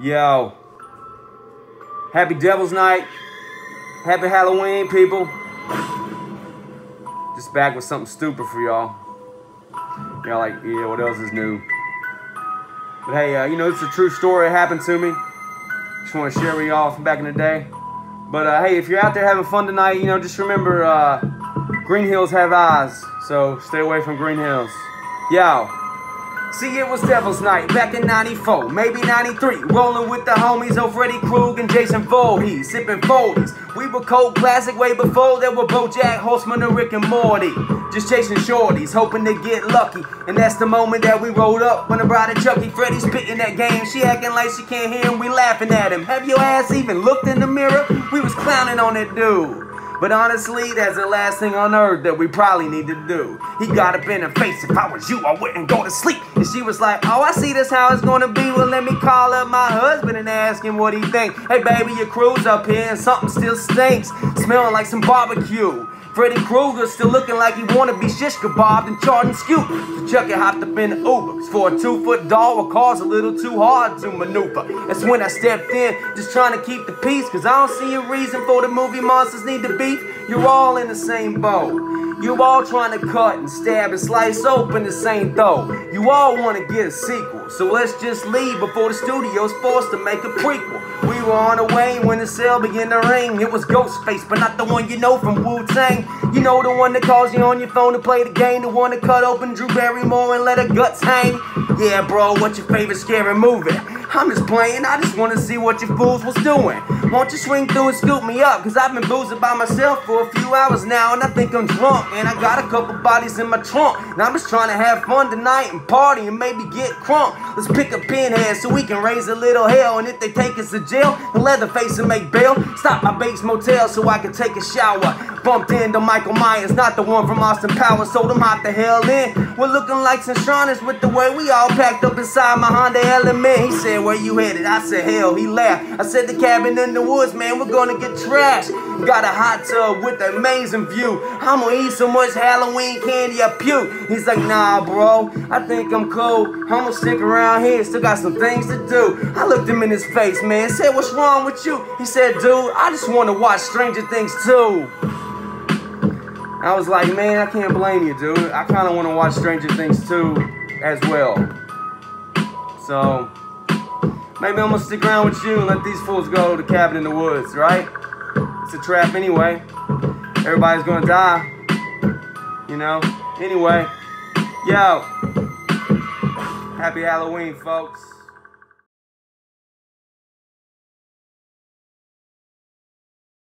Yo. Happy Devil's Night. Happy Halloween, people. Just back with something stupid for y'all. Y'all like, yeah, what else is new? But hey, uh, you know, it's a true story. It happened to me. Just want to share with y'all from back in the day. But uh, hey, if you're out there having fun tonight, you know, just remember uh, Green Hills have eyes. So stay away from Green Hills. Yo. See, it was Devil's Night back in 94, maybe 93. Rolling with the homies of Freddy Krug and Jason Voorhees, sipping 40s. We were cold classic way before there were Bojack Horseman and Rick and Morty. Just chasing shorties, hoping to get lucky. And that's the moment that we rolled up when I Bride of Chucky. Freddy spitting that game, she acting like she can't hear him, we laughing at him. Have your ass even looked in the mirror? We was clowning on that dude. But honestly, that's the last thing on earth that we probably need to do. He got up in her face, if I was you, I wouldn't go to sleep. And she was like, oh, I see this how it's gonna be. Well, let me call up my husband and ask him what he think. Hey, baby, your crew's up here and something still stinks. Smelling like some barbecue. Freddy Krueger still looking like he wanna be shish kebabbed and charred and skewed. So Chucky hopped up in the Uber. For a two-foot doll, a car's a little too hard to maneuver. That's when I stepped in, just trying to keep the peace. Cause I don't see a reason for the movie monsters need to beef. You're all in the same boat. You all trying to cut and stab and slice open the same throat. You all want to get a sequel, so let's just leave before the studio's forced to make a prequel. We were on the way when the cell began to ring. It was Ghostface, but not the one you know from Wu Tang. You know the one that calls you on your phone to play the game, the one that cut open Drew Barrymore and let her guts hang. Yeah, bro, what's your favorite scary movie? I'm just playing, I just wanna see what your fools was doing. Won't you swing through and scoop me up? Cause I've been boozing by myself for a few hours now and I think I'm drunk. And I got a couple bodies in my trunk. And I'm just trying to have fun tonight and party and maybe get crunk. Let's pick a pinhead so we can raise a little hell. And if they take us to jail, the Leatherface and make bail. Stop my Bates Motel so I can take a shower. Bumped into Michael Myers, not the one from Austin Powers. So them hot the hell in. We're looking like some Shaunas with the way we all packed up inside my Honda Element. He said, where you headed? I said, hell, he laughed. I said, the cabin in the woods, man, we're gonna get trashed. Got a hot tub with an amazing view. I'm gonna eat so much Halloween candy I puke. He's like, nah, bro, I think I'm cool. I'm gonna stick around here, still got some things to do. I looked him in his face, man, said, what's wrong with you? He said, dude, I just wanna watch Stranger Things too. I was like, man, I can't blame you, dude. I kind of want to watch Stranger Things too, as well. So, maybe I'm going to stick around with you and let these fools go to the cabin in the woods, right? It's a trap anyway. Everybody's going to die. You know? Anyway, yo. Happy Halloween, folks.